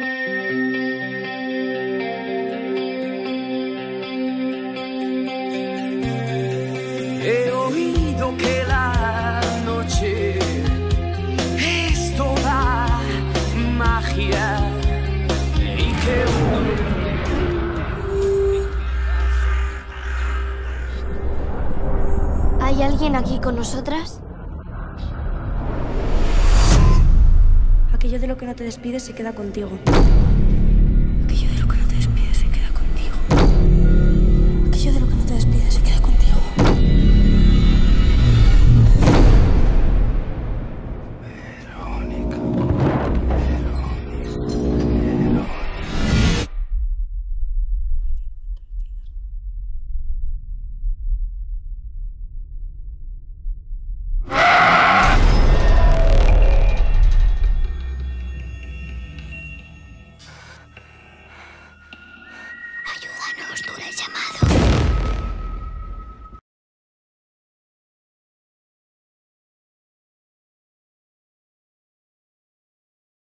He oído que la noche es toda magia y que hay alguien aquí con nosotras. Aquello de lo que no te despides se queda contigo. postura es llamado.